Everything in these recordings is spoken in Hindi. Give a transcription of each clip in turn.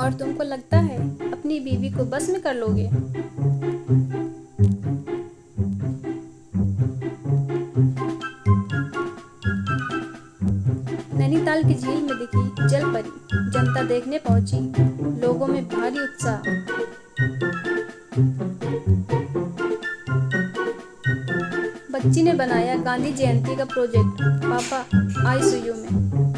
और तुमको लगता है अपनी बीवी को बस में कर लोगे? नैनीताल की झील में दिखी जल परी, जनता देखने पहुँची, लोगों में भारी उत्साह। बच्ची ने बनाया गांधी जयंती का प्रोजेक्ट, पापा आईसीयू में।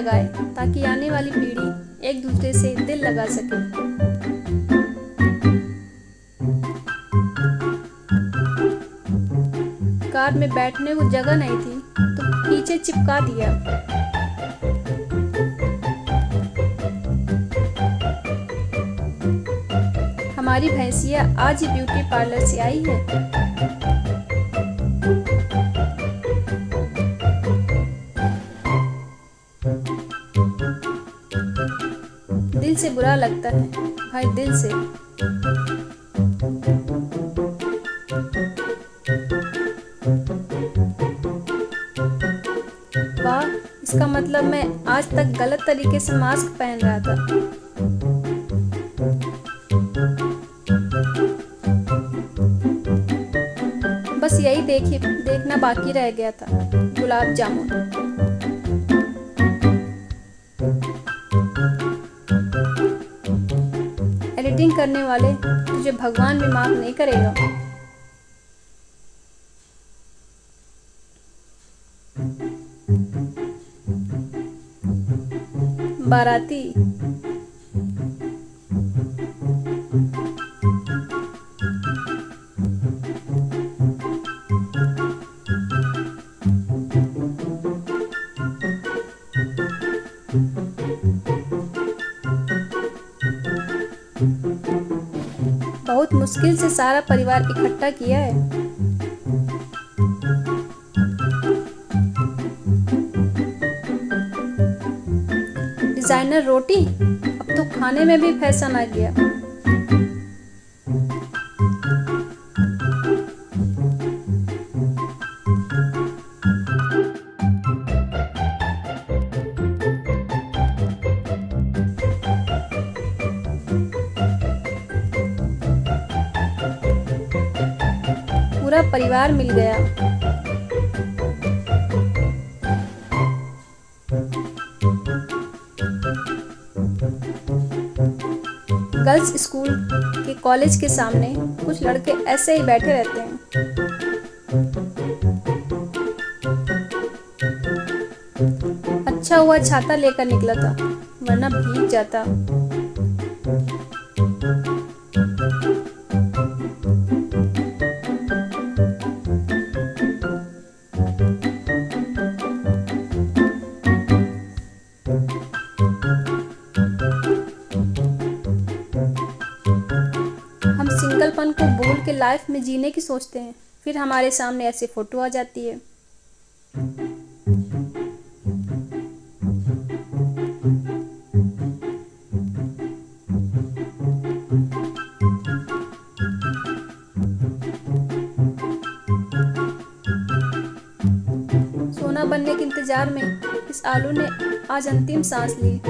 लगाए, ताकि आने वाली पीढ़ी एक दूसरे से दिल लगा सके। कार में बैठने को जगह नहीं थी तो पीछे चिपका दिया। हमारी भैंसिया आज ही ब्यूटी पार्लर से आई है। बुरा लगता है, भाई दिल से। वाह, इसका मतलब मैं आज तक गलत तरीके से मास्क पहन रहा था। बस यही देखिए, देखना बाकी रह गया था। गुलाब जामुन। एडिटिंग करने वाले तुझे भगवान भी माफ़ नहीं करेगा। बाराती बहुत मुश्किल से सारा परिवार इकट्ठा किया है। डिज़ाइनर रोटी? अब तो खाने में भी फ़ैशन आ गया। पूरा परिवार मिल गया। गर्ल्स स्कूल के कॉलेज के सामने कुछ लड़के ऐसे ही बैठे रहते हैं। अच्छा हुआ छाता लेकर निकला था, वरना भीग जाता। को भूल के लाइफ में जीने की सोचते हैं। फिर हमारे सामने ऐसी फ़ोटो आ जाती है। सोना बनने के इंतज़ार में इस आलू ने आज अंतिम सांस ली।